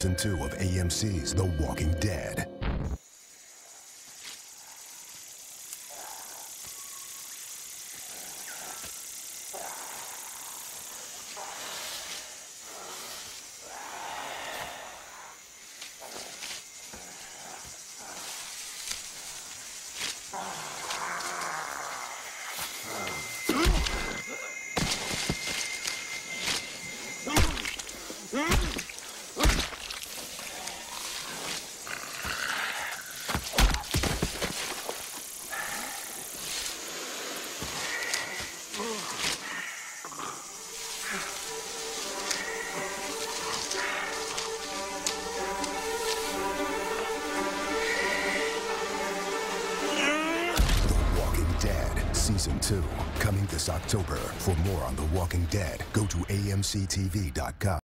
Season 2 of AMC's The Walking Dead. The Season 2 coming this October. For more on The Walking Dead, go to amctv.com.